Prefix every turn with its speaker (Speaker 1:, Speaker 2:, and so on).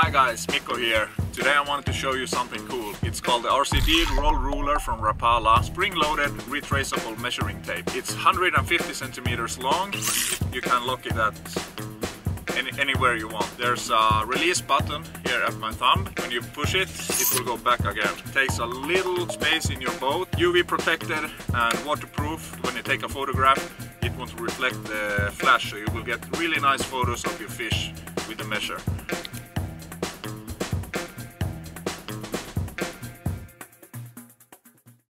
Speaker 1: Hi guys, Mikko here. Today I wanted to show you something cool. It's called the RCD Roll Ruler from Rapala Spring-loaded retraceable measuring tape. It's 150 centimeters long. You can lock it at any, anywhere you want. There's a release button here at my thumb. When you push it, it will go back again. It takes a little space in your boat. UV protected and waterproof. When you take a photograph, it won't reflect the flash, so you will get really nice photos of your fish with the measure.